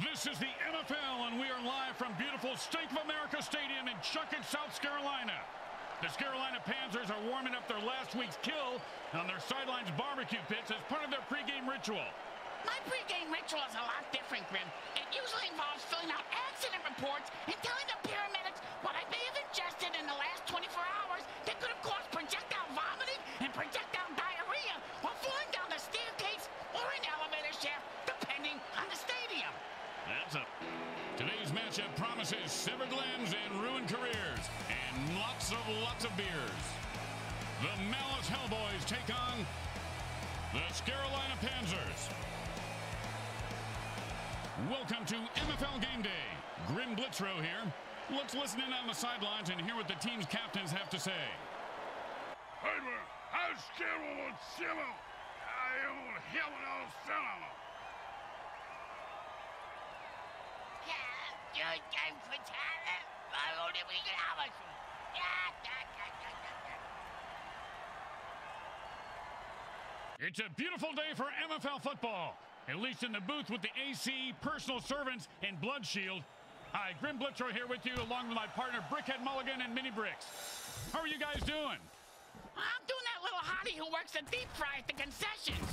This is the MFL, and we are live from beautiful Stink of America Stadium in Chuckett, South Carolina. The Scarolina Panzers are warming up their last week's kill on their sidelines barbecue pits as part of their pregame ritual. My pregame ritual is a lot different, Grim. It usually involves filling out accident reports and telling the paramedics what I may have ingested in the last 24 hours that could have caused projectile vomiting and projectile diarrhea while flying down promises severed limbs and ruined careers, and lots of lots of beers. The Malice Hellboys take on the Scarolina Panzers. Welcome to MFL Game Day. Grim Blitzer here. Let's listen in on the sidelines and hear what the team's captains have to say. Heimer, how's Carol Silo? I am heaven on Silo. It's a beautiful day for MFL football, at least in the booth with the AC, personal servants, and Blood Shield. Hi, Grim Blitzer here with you, along with my partner Brickhead Mulligan and Mini Bricks. How are you guys doing? I'm doing that little hottie who works the deep fry at the concessions.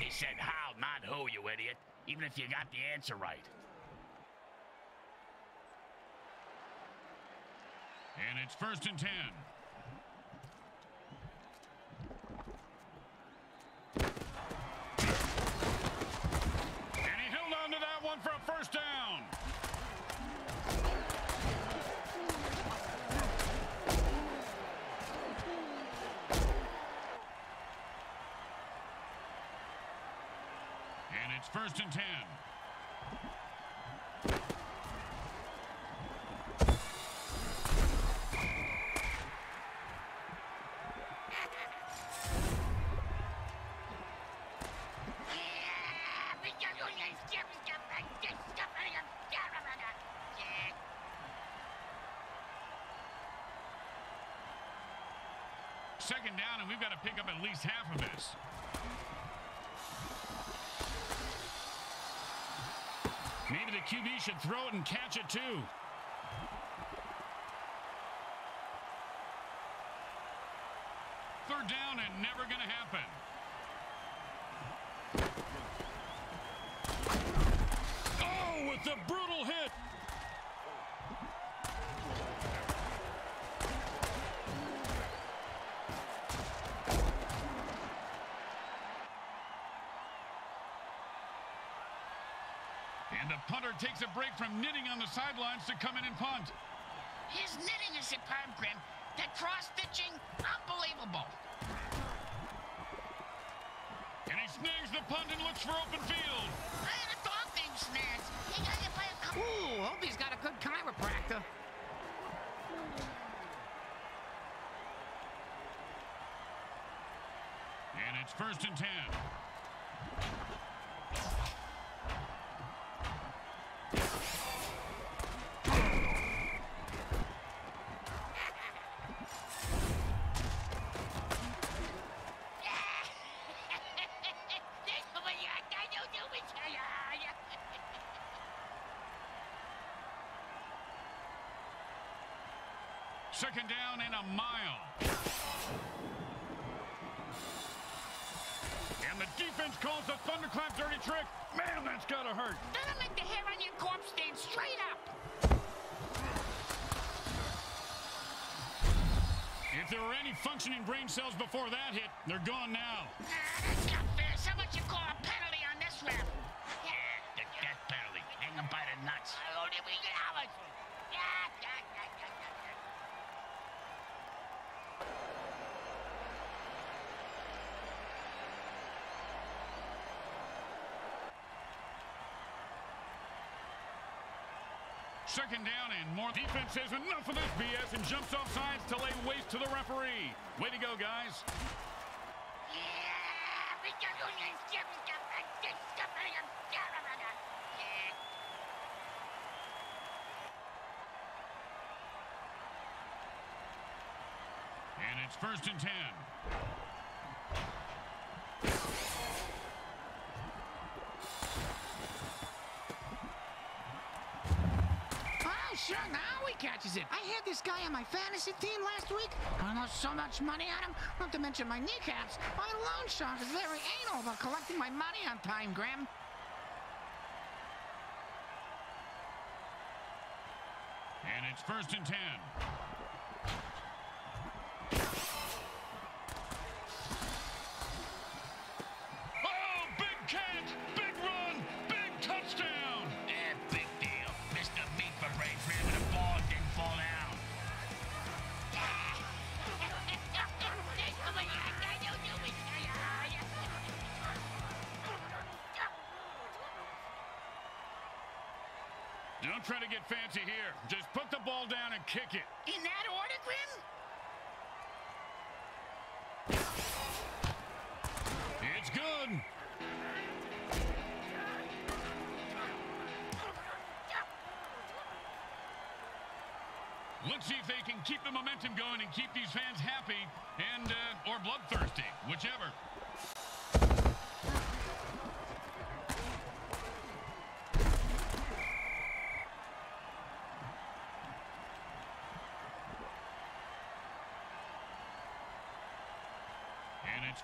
He said how, not who, you idiot. Even if you got the answer right. And it's first and ten. And he held on to that one for a first down. And it's first and ten. Down, and we've got to pick up at least half of this. Maybe the QB should throw it and catch it too. Third down and never going to happen. Oh, with the brutal hit. And the punter takes a break from knitting on the sidelines to come in and punt. His knitting is superb, Grim. That cross-stitching, unbelievable. And he snags the punt and looks for open field. I had a dog named Snags. He got hit by a couple... Ooh, hope he's got a good chiropractor. And it's first and ten. Second down and a mile. And the defense calls the thunderclap dirty trick. Man, that's gotta hurt. That'll make the hair on your corpse stand straight up. If there were any functioning brain cells before that hit, they're gone now. Nah, that's not fair. So what you call a penalty on this rap? The death penalty. Hang him by the nuts. Second down and more. Defense says enough of this BS and jumps off sides to lay waste to the referee. Way to go, guys. And it's first and ten. Catches it. I had this guy on my fantasy team last week. I lost so much money on him, not to mention my kneecaps. My loan shark is very anal about collecting my money on time, Grim. And it's first and ten. To get fancy here. Just put the ball down and kick it. In that order, Grim? It's good. Let's see if they can keep the momentum going and keep these fans happy and uh, or bloodthirsty, whichever. And it's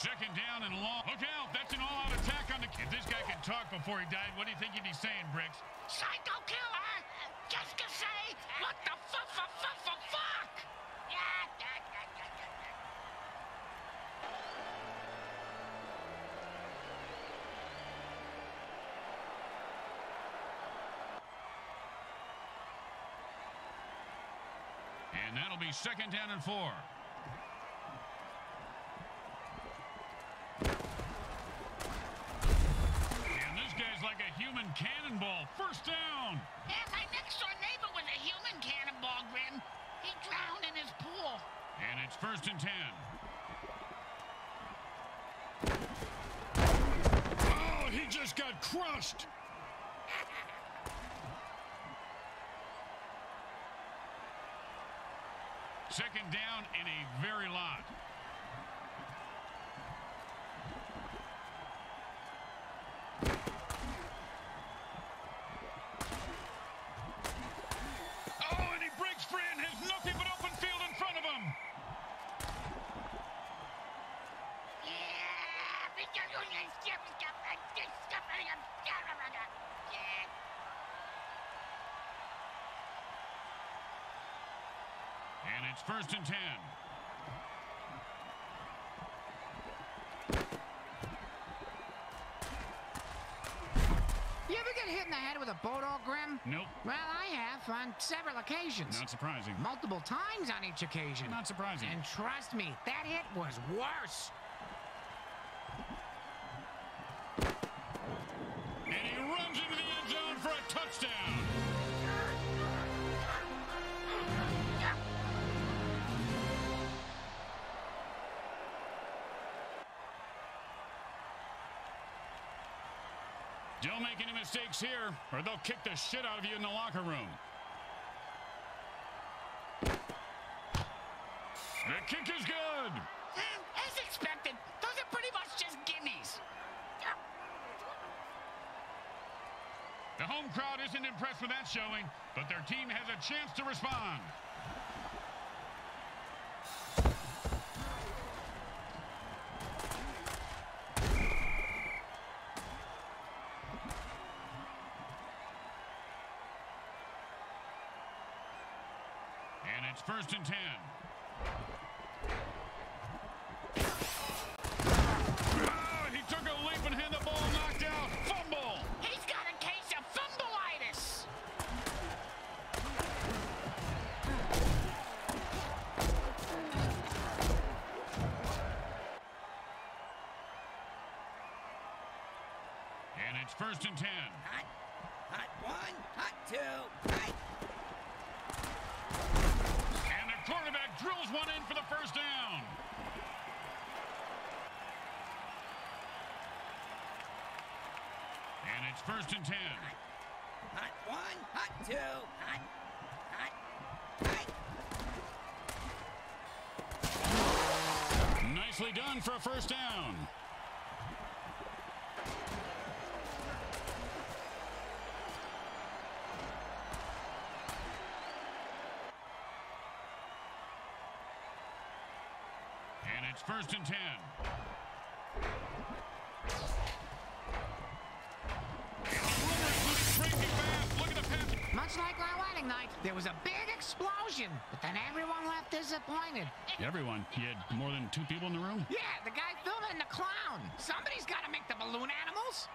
Second down and long. Look out, that's an all-out attack on the... If this guy could talk before he died, what do you think he'd be saying, Bricks? Psycho killer! Just to say, what the fuck, fuck, fuck, fuck. And that'll be second down and four. First and ten. Oh, he just got crushed. Second down in a very lot. Oh, and he breaks free and has nothing but open field in front of him. Yeah, because you ain't step, step, and this stuff, and I'm down, I'm down. Yeah. And it's first and ten. You ever get hit in the head with a boat all, Grim? Nope. Well, I have on several occasions. Not surprising. Multiple times on each occasion. Not surprising. And trust me, that hit was worse. Mistakes here, or they'll kick the shit out of you in the locker room. The kick is good. Hmm, As expected, those are pretty much just gimmies. The home crowd isn't impressed with that showing, but their team has a chance to respond. It's first and ten. Oh, he took a leap and had the ball knocked out. Fumble. He's got a case of fumbleitis. And it's first and ten. One in for the first down. And it's first and ten. Hot one, hot two, hot, hot, hot. Nicely done for a first down. My wedding night, there was a big explosion, but then everyone left disappointed. Everyone. You had more than two people in the room? Yeah, the guy filming the clown. Somebody's got to make the balloon animals.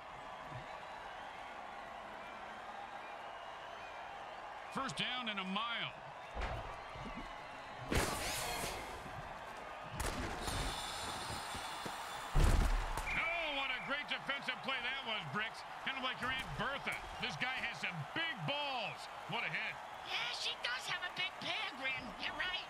First down and a mile. Defensive play that was, Bricks. Kind of like your Aunt Bertha. This guy has some big balls. What a hit. Yeah, she does have a big pair, Grim. You're right.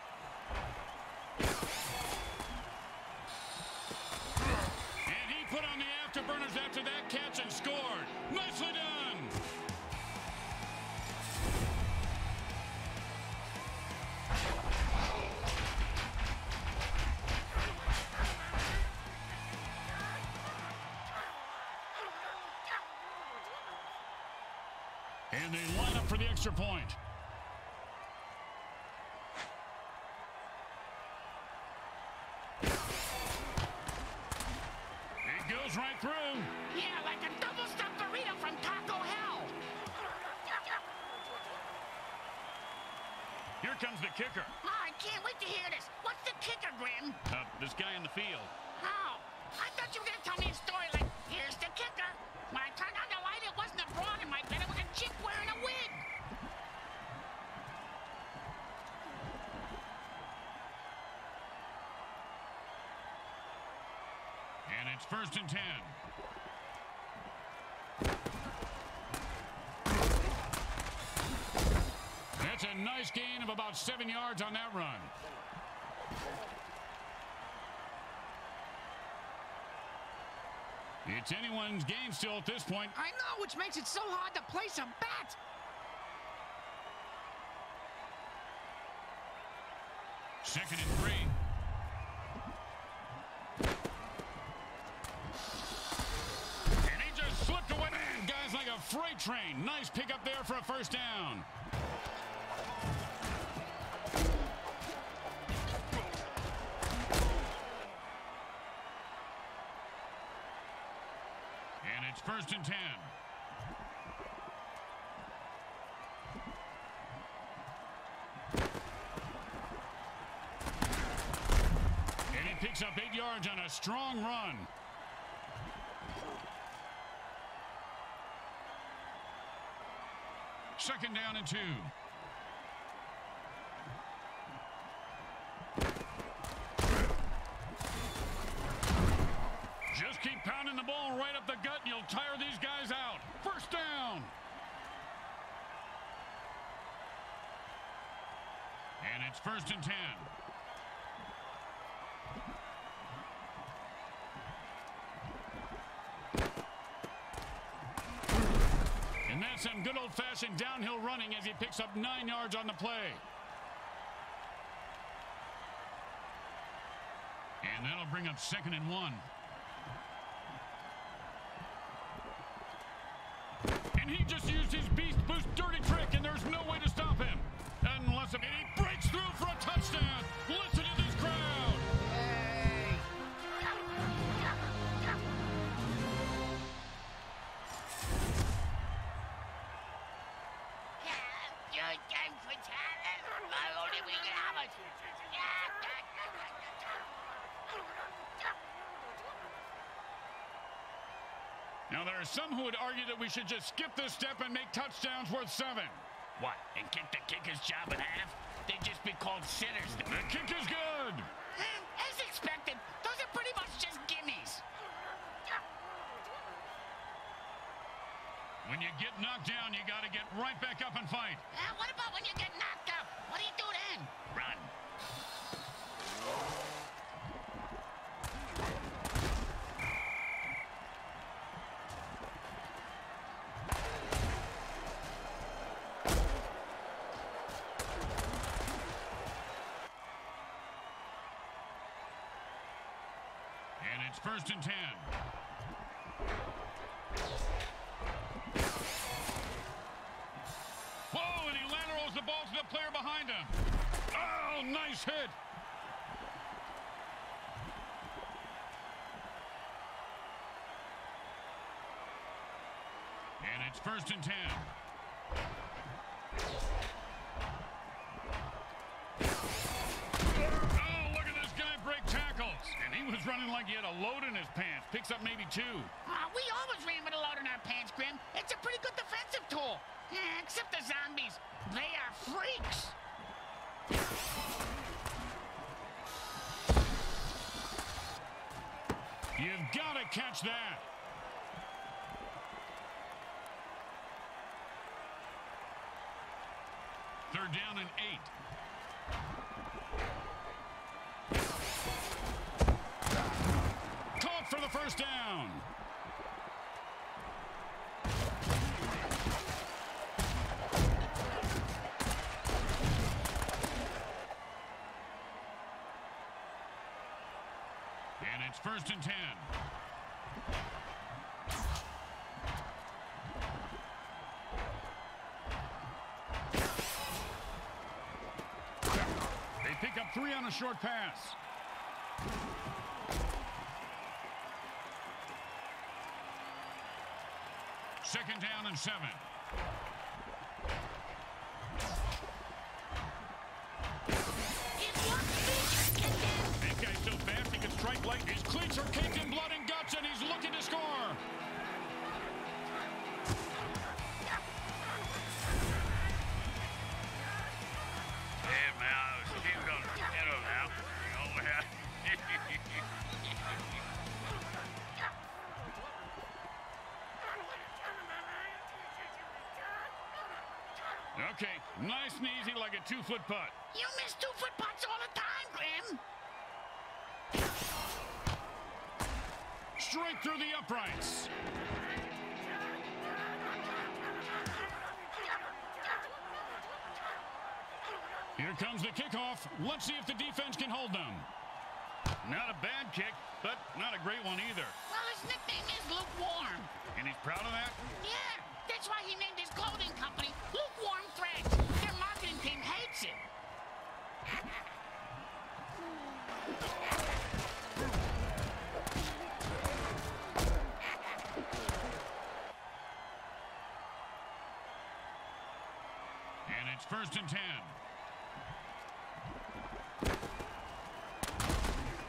Up for the extra point. It goes right through. Yeah, like a double stuffed burrito from Taco Hell. Here comes the kicker. Oh, I can't wait to hear this. What's the kicker, Grim? Uh, this guy in the field. First and ten. That's a nice gain of about seven yards on that run. It's anyone's game still at this point. I know, which makes it so hard to place a bet. Second and for a first down. And it's first and ten. And he picks up eight yards on a strong run. Down and two. Just keep pounding the ball right up the gut and you'll tire these guys out. First down. And it's first and ten. And that's some good downhill running as he picks up nine yards on the play. And that'll bring up second and one. And he just used his Beast Boost dirty trick, and there's no way to stop him. Unless he breaks through for a touchdown. Are some who would argue that we should just skip this step and make touchdowns worth seven. What, and kick the kicker's job in half? They'd just be called sinners. The kick is good. As expected, those are pretty much just gimmies. When you get knocked down, you got to get right back up and fight. Uh, what about when you get knocked out? What do you do then? Run. first and ten. Whoa, and he laterals the ball to the player behind him. Oh, nice hit. And it's first and ten. Oh, look at this guy break tackles. And he was running like he had a load in his pants. Picks up maybe two. Uh, we always ran with a load in our pants, Grim. It's a pretty good defensive tool. Eh, except the zombies. They are freaks. You've got to catch that. Down and eight. Caught for the first down. And it's first and ten. A short pass. Second down and seven. Nice and easy like a two-foot putt. You miss two-foot putts all the time, Grim. Straight through the uprights. Here comes the kickoff. Let's see if the defense can hold them. Not a bad kick, but not a great one either. Well, his nickname is Lukewarm. And he's proud of that? Yeah, that's why he named his clothing company Lukewarm Threads. Marketing team hates it. And it's first and ten.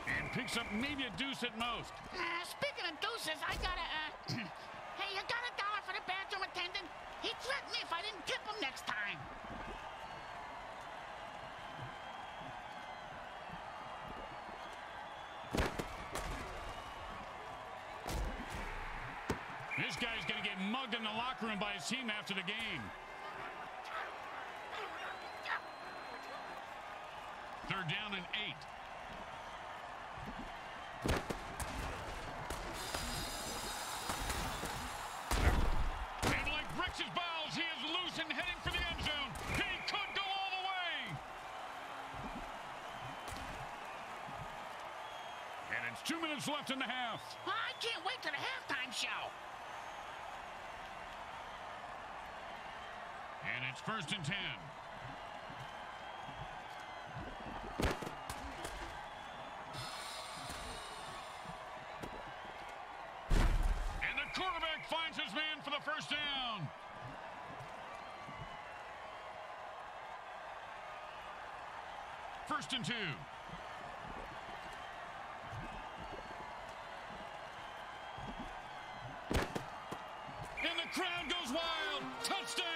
And picks up maybe a deuce at most. Uh, speaking of deuces, I got a, uh, hey, you got a dollar for the bathroom attendant? He threatened me if I didn't tip him next time. This guy's going to get mugged in the locker room by his team after the game. Third down and eight. And like bricks balls, he is loose and heading for the end zone. He could go all the way. And it's two minutes left in the half. I can't wait to the halftime show. And it's first and ten. And the quarterback finds his man for the first down. First and two. And the crowd goes wild. Touchdown!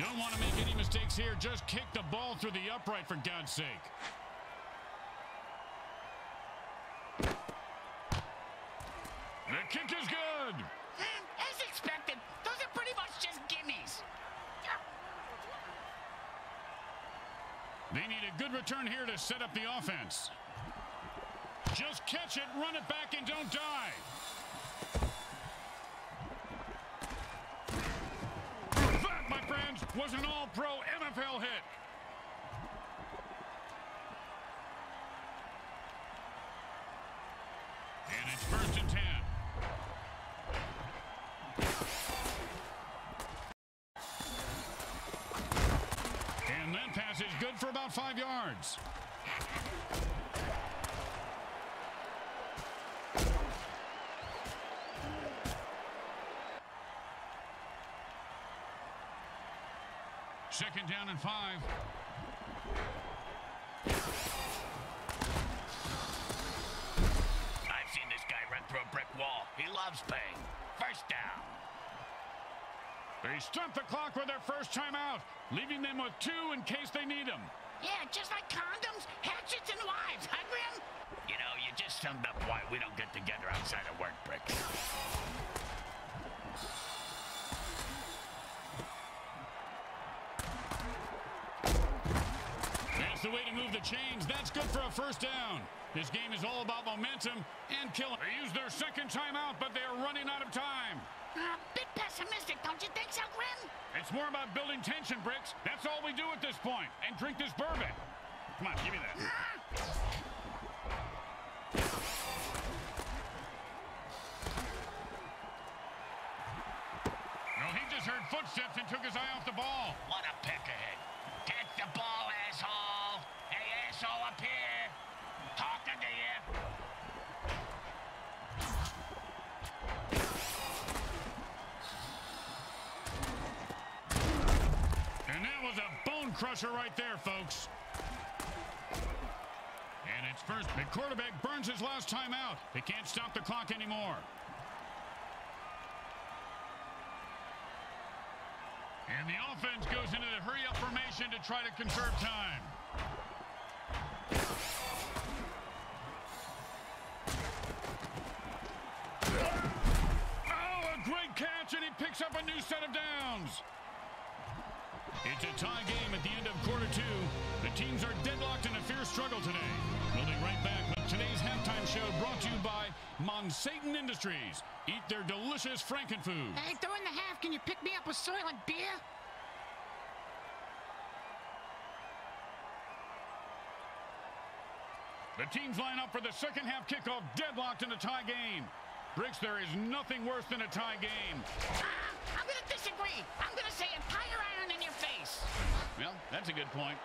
Don't want to make any mistakes here. Just kick the ball through the upright, for God's sake. The kick is good. Mm, as expected, those are pretty much just gimmies. They need a good good return here to set up the offense. Just catch it, run it back, and don't die. That, my friends, was an all-pro MFL hit. And it's first and ten. And that pass is good for about five yards. And five. I've seen this guy run through a brick wall. He loves paying. First down. They stop the clock with their first timeout, leaving them with two in case they need them. Yeah, just like condoms, hatchets, and wives, huh, Grim? You know, you just summed up why we don't get together outside of work, Bricks. The way to move the chains. That's good for a first down. This game is all about momentum and killing. They use their second timeout, but they're running out of time. Uh, bit pessimistic, don't you think so, Grim? It's more about building tension, Bricks. That's all we do at this point. And drink this bourbon. Come on, give me that. No, he just heard footsteps and took his eye off the ball. What a pick ahead. Get the ball, asshole. Hey, asshole up here. Talking to you. Uh, and that was a bone crusher right there, folks. And it's first. The quarterback burns his last time out. They can't stop the clock anymore. And the offense goes into the hurry-up formation to try to conserve time. Picks up a new set of downs. It's a tie game at the end of quarter two. The teams are deadlocked in a fierce struggle today. We'll be right back with today's halftime show brought to you by Monsatan Industries. Eat their delicious Frankenfood. Hey, throw in the half, can you pick me up a Soylent beer? The teams line up for the second half kickoff deadlocked in a tie game. Bricks, there is nothing worse than a tie game. Ah, I'm gonna disagree. I'm gonna say a tire iron in your face. Well, that's a good point.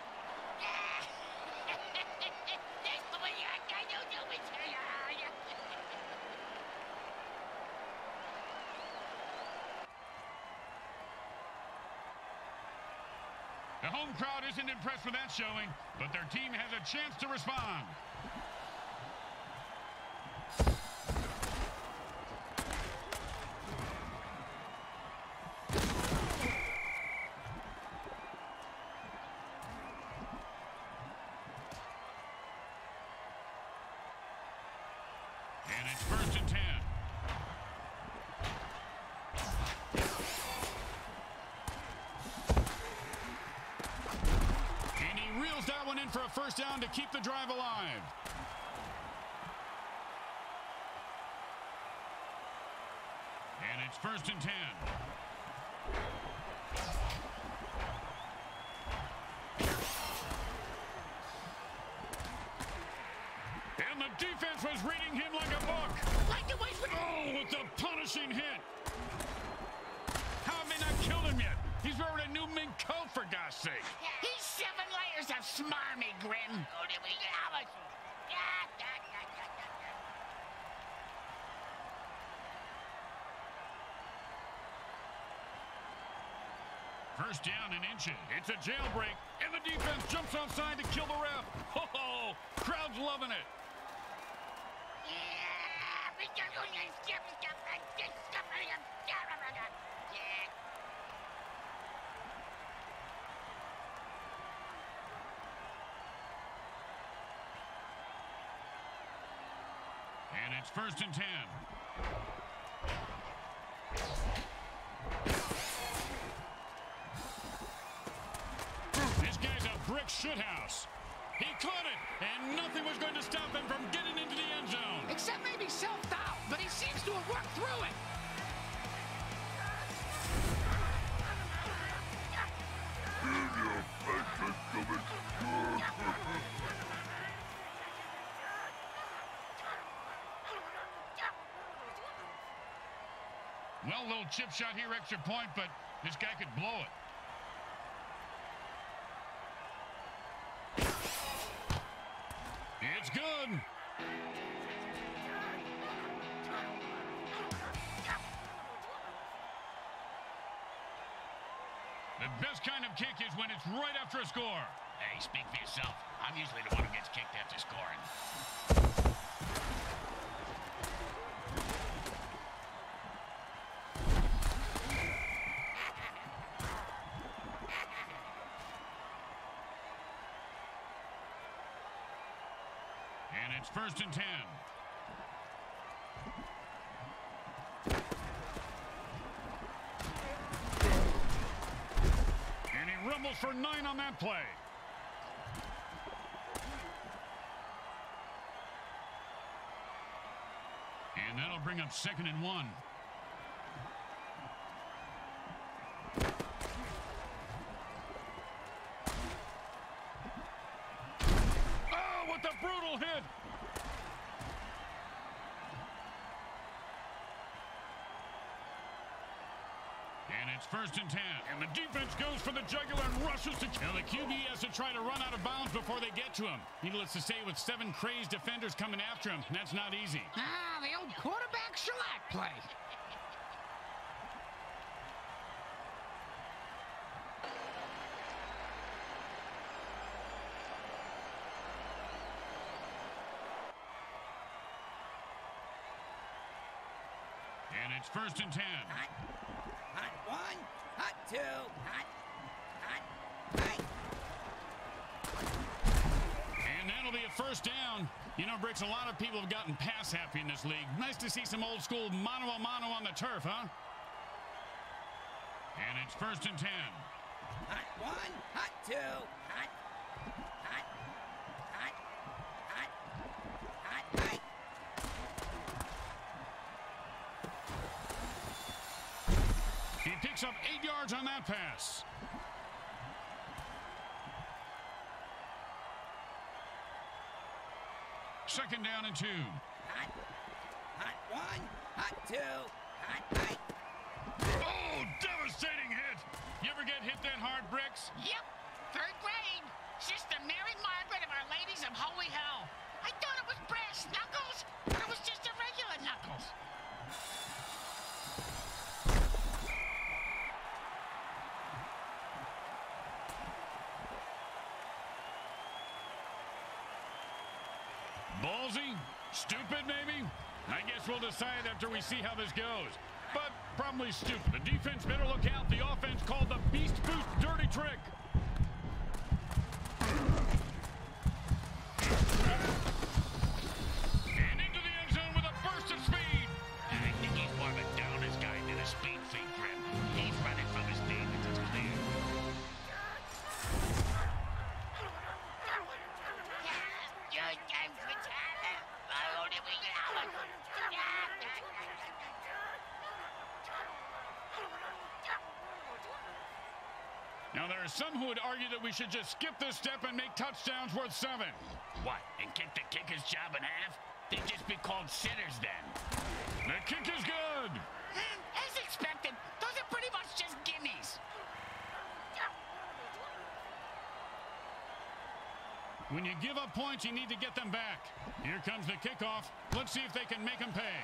That's the way I gotta do it. The home crowd isn't impressed with that showing, but their team has a chance to respond. And it's first and ten. And he reels that one in for a first down to keep the drive alive. And it's first and ten. And the defense was reading him like a book. Like the way. Oh, with the punishing hit. How have they not killed him yet? He's wearing a new mink coat, for God's sake. He's seven layers of smarmy, Grim. First down and inches. It's a jailbreak, and the defense jumps offside to kill the ref. Oh, crowd's loving it. And it's first and ten. This guy's a brick shithouse. He caught it, and nothing was going to stop him from getting into the end zone. Except maybe self-doubt, but he seems to have worked through it. Well, little chip shot here, extra point, but this guy could blow it. It's good. The best kind of kick is when it's right after a score. Hey, speak for yourself. I'm usually the one who gets kicked after scoring. And it's first and ten. And he rumbles for nine on that play. And that'll bring up second and one. Oh, what the brutal hit! And it's first and ten. And the defense goes for the jugular and rushes to kill. The QB has to try to run out of bounds before they get to him. Needless to say, with seven crazed defenders coming after him, that's not easy. Ah, the old quarterback shellac play. And it's first and ten. Hot. Hot one. Hot two. Hot. Hot. Hot. And that'll be a first down. You know, Bricks, a lot of people have gotten pass happy in this league. Nice to see some old school mano a mano on the turf, huh? And it's first and ten. Hot one. Hot two. Hot. Hot. Hot. Hot. Hot. Hot. He picks up eight yards on that pass. Second down and two. Hot. Hot one. Hot two. Hot. Hot. Oh, devastating hit. You ever get hit that hard, Bricks? Yep, third grade. Sister Mary Margaret of Our Ladies of Holy Hell. I thought it was brass knuckles, but it was just a regular knuckles. Stupid, maybe? I guess we'll decide after we see how this goes. But probably stupid. The defense better look out. The offense called the Beast Boost dirty trick. Some who would argue that we should just skip this step and make touchdowns worth seven. What, and kick the kicker's job in half? They'd just be called sitters then. The kick is good. Hmm, as expected, those are pretty much just gimmies. When you give up points, you need to get them back. Here comes the kickoff. Let's see if they can make them pay.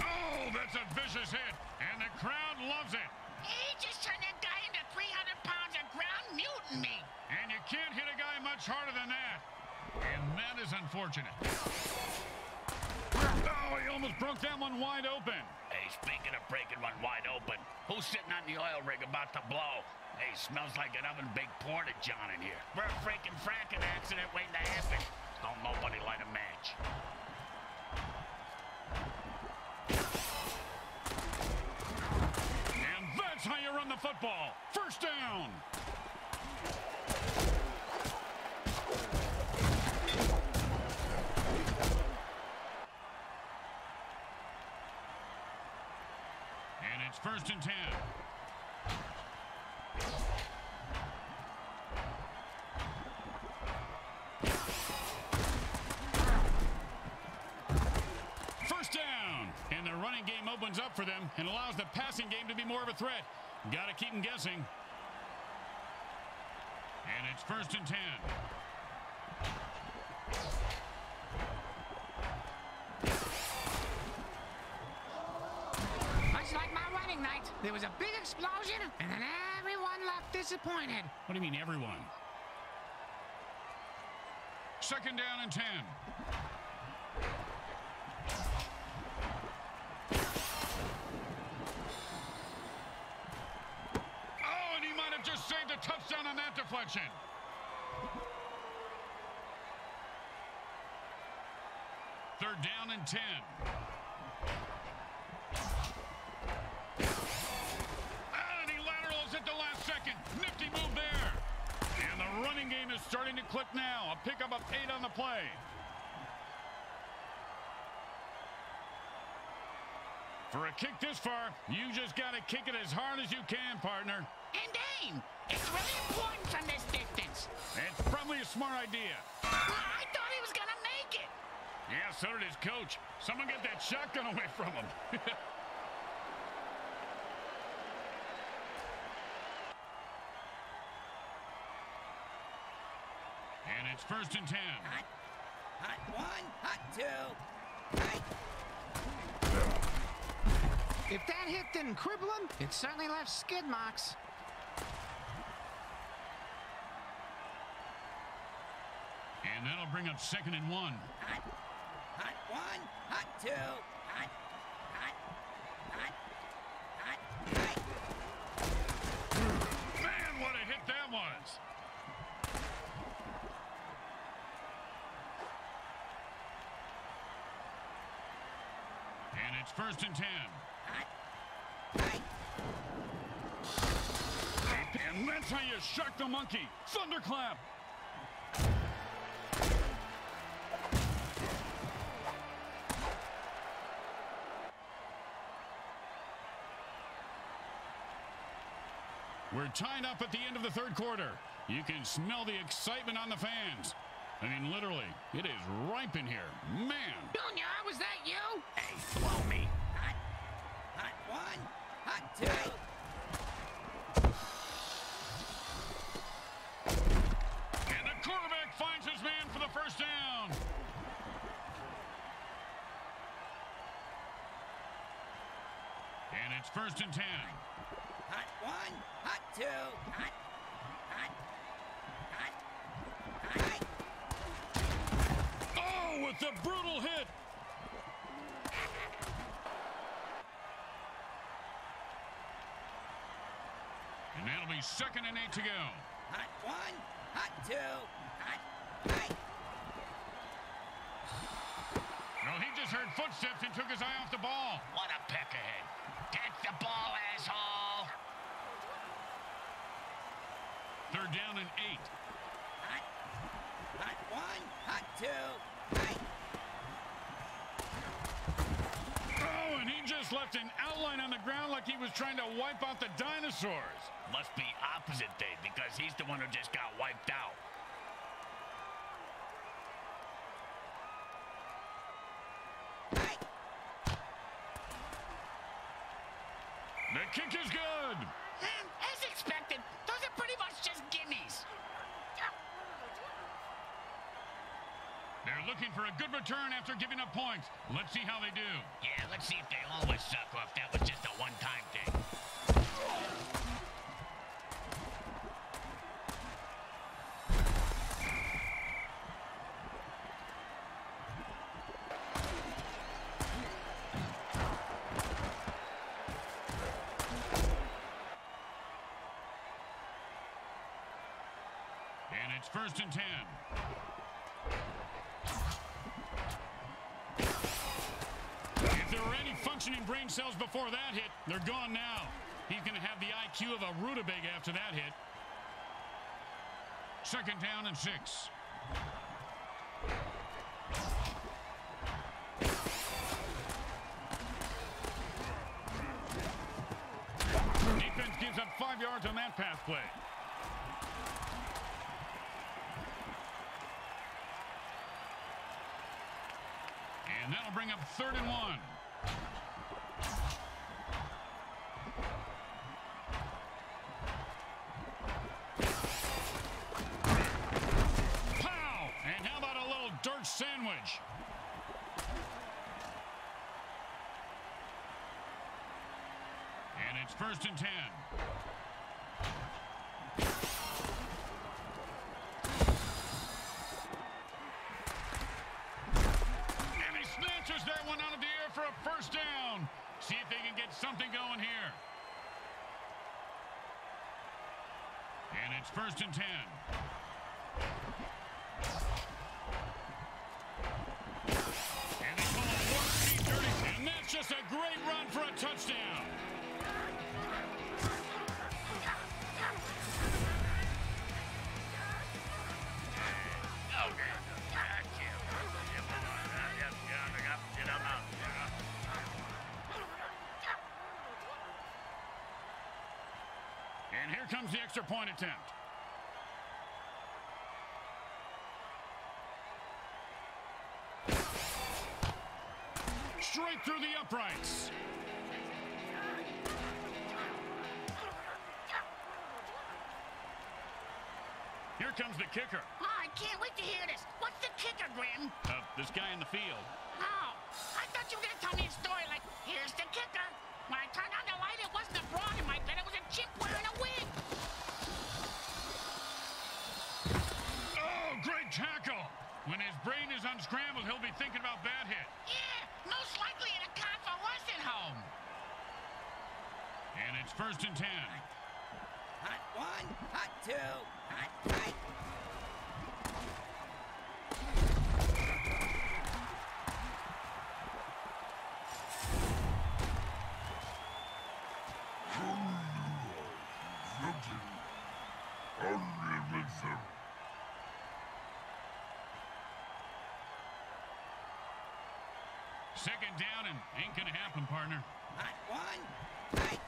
Oh, that's a vicious hit, and the crowd loves it. He just turned that guy into 300 pounds of ground mutant mutiny. And you can't hit a guy much harder than that. And that is unfortunate. Oh, he almost broke that one wide open. Hey, speaking of breaking one wide open, who's sitting on the oil rig about to blow? Hey, smells like an oven baked porta john in here. We're a freaking fracking accident waiting to happen. Don't nobody light a match. Football. First down. And it's first and ten. First down. And the running game opens up for them and allows the passing game to be more of a threat. Got to keep them guessing. And it's first and ten. Much like my wedding night, there was a big explosion, and then everyone left disappointed. What do you mean, everyone? Second down and ten. Touchdown on that deflection. Third down and ten. And he laterals at the last second. Nifty move there. And the running game is starting to click now. A pickup of eight on the play. For a kick this far, you just got to kick it as hard as you can, partner. And aim. It's really important from this distance. It's probably a smart idea. Ah, I thought he was gonna make it. Yeah, so did his coach. Someone get that shotgun away from him. and it's first and ten. Hot. Hot one. Hot two. Hot. If that hit didn't cripple him, it certainly left skid marks. And that'll bring up second and one. Hot. Hot one. Hot two. Hot. Hot. Hot. Hot. Hot. Man, what a hit that was. And it's first and ten. Hot. Hot. And that's how you shuck the monkey. Thunderclap. Tied up at the end of the third quarter. You can smell the excitement on the fans. I mean, literally, it is ripe in here. Man. Junior, was that you? Hey, blow me. Hot. Hot one. Hot two. And the quarterback finds his man for the first down. And it's first and ten. Hot one. Hot two. Hot. Hot. Hot. Hot. Oh, with the brutal hit. And that'll be second and eight to go. Hot one. Hot two. Hot. Hot. Well, he just heard footsteps and took his eye off the ball. What a peck ahead. Catch the ball, asshole. Third down and eight. Hot. Hot one. Hot two. Hot. Oh, and he just left an outline on the ground like he was trying to wipe out the dinosaurs. Must be opposite day because he's the one who just got wiped out. Hot. The kick is good. And as expected, those are pretty much just gimmies. They're looking for a good return after giving points. Let's see how they do. Yeah, let's see if they always suck or if that was just a one-time thing. And it's first and ten. Cells before that hit, they're gone now. He's going to have the IQ of a rutabaga after that hit. Second down and six. Defense gives up five yards on that pass play. And that'll bring up third and one. Pow! And how about a little dirt sandwich? And it's first and ten. And he snatches that one out of the air for a first down. See if they can get something going here. And it's first and ten. And they call it Warp Speed Dirty. And that's just a great run for a touchdown. And here comes the extra point attempt. Through the uprights. Here comes the kicker. Oh, I can't wait to hear this. What's the kicker, Grim? Uh, this guy in the field. Oh, I thought you were going to tell me a story like, here's the kicker. When I turned on the light, it wasn't a broad in my bed. It was a chip wearing a wig. Oh, great tackle. When his brain is unscrambled, he'll be thinking about that hit. Yeah, most likely in a convalescent home. And it's first and ten. Hot one, hot two, hot three. Second down and ain't gonna happen, partner. Hot one, hot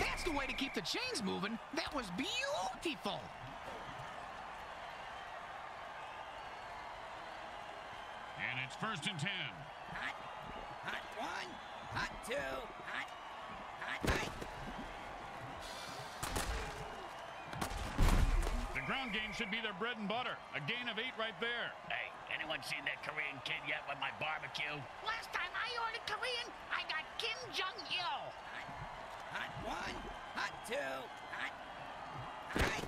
That's the way to keep the chains moving. That was beautiful. And it's first and ten. hot, hot one, hot two, ground game should be their bread and butter. A gain of eight right there. Hey, anyone seen that Korean kid yet with my barbecue? Last time I ordered Korean, I got Kim Jong-il. Hot one, hot two, hot, hot.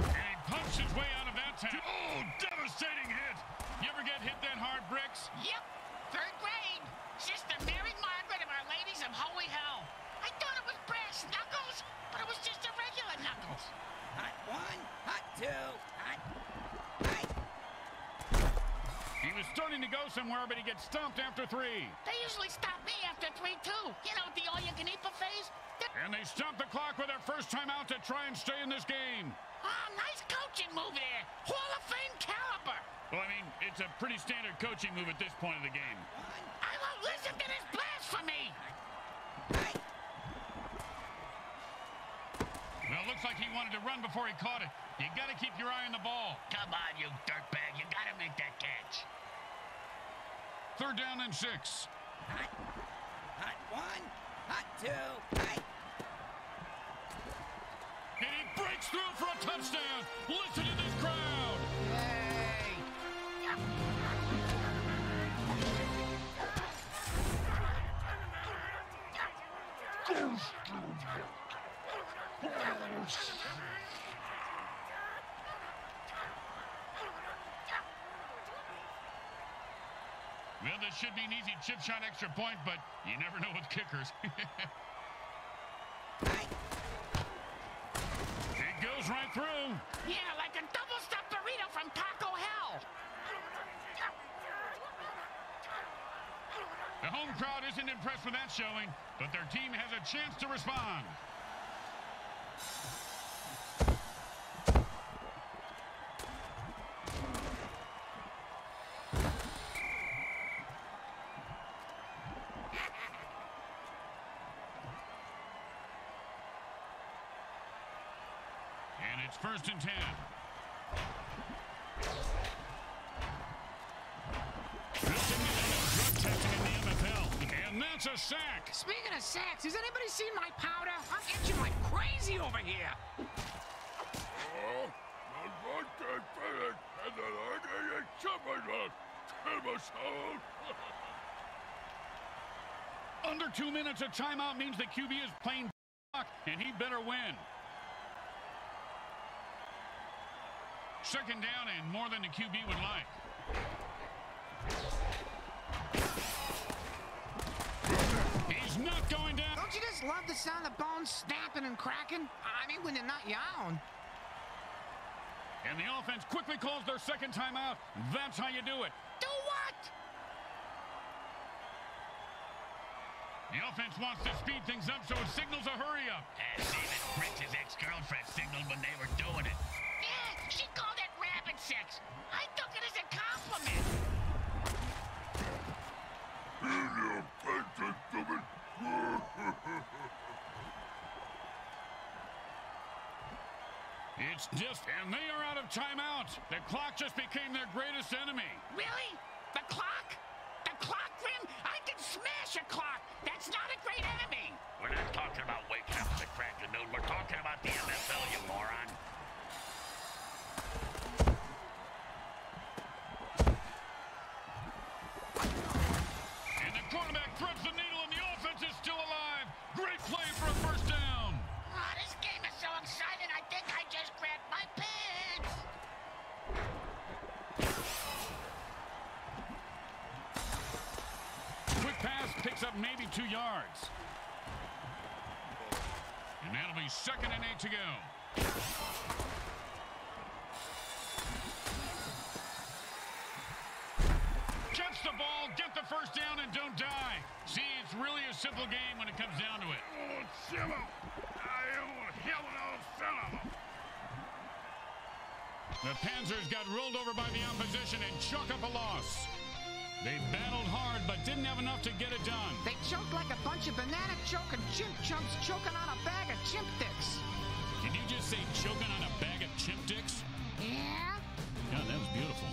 And he punched his way out of that tackle. Oh, devastating hit. You ever get hit that hard, Bricks? Yep, third grade. Sister Mary Margaret of Our Ladies of Holy Hell. I thought it was brass knuckles, but it was just a regular knuckles. Oh, hot one, hot two, hot, hot. He was starting to go somewhere, but he gets stumped after three. They usually stop me after three, too. You know, the all-you-can-eat buffets. And they stop the clock with their first time out to try and stay in this game. Oh, nice coaching move there. Hall of Fame caliber. Well, I mean, it's a pretty standard coaching move at this point of the game. I won't listen to this blasphemy. Well, looks like he wanted to run before he caught it. You got to keep your eye on the ball. Come on, you dirtbag. You gotta make that catch. Third down and six. Hot, hot one, hot two, hot. And he breaks through for a touchdown. Listen to this crowd. Yay. Well, this should be an easy chip shot extra point, but you never know with kickers. it goes right through. Yeah, like a double-stuffed burrito from Taco Hell. The home crowd isn't impressed with that showing, but their team has a chance to respond. And it's first and ten. A sack. Speaking of sacks, has anybody seen my powder? I'm itching like crazy over here. Under two minutes, of timeout means the QB is playing and he better win. Second down and more than the QB would like. Going down. Don't you just love the sound of bones snapping and cracking? I mean, when they're not your own. And the offense quickly calls their second timeout. That's how you do it. Do what? The offense wants to speed things up, so it signals a hurry up. As even Fritz's ex-girlfriend signaled when they were doing it. Yeah, she called it rabbit sex. I took it as a compliment. It's just, and they are out of timeout. The clock just became their greatest enemy. Really? The clock? The clock, Grim? I can smash a clock. That's not a great enemy. We're not talking about waking up the crack of noon. We're talking about the MFL, you moron. And the quarterback threads the needle, picks up maybe two yards. And that'll be second and eight to go. Catch the ball, get the first down, and don't die. See, it's really a simple game when it comes down to it. The Panzers got rolled over by the opposition and chalk up a loss. They battled hard, but didn't have enough to get it done. They choked like a bunch of banana choking chimp chumps choking on a bag of chimp dicks. Did you just say choking on a bag of chimp dicks? Yeah? God, that was beautiful.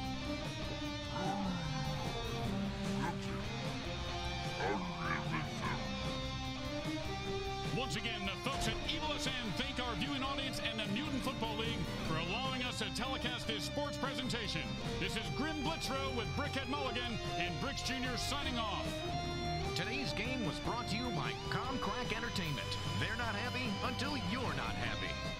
Telecast this sports presentation. This is Grim Blitzer with Brickhead Mulligan and Bricks Jr. signing off. Today's game was brought to you by Comcrack Entertainment. They're not happy until you're not happy.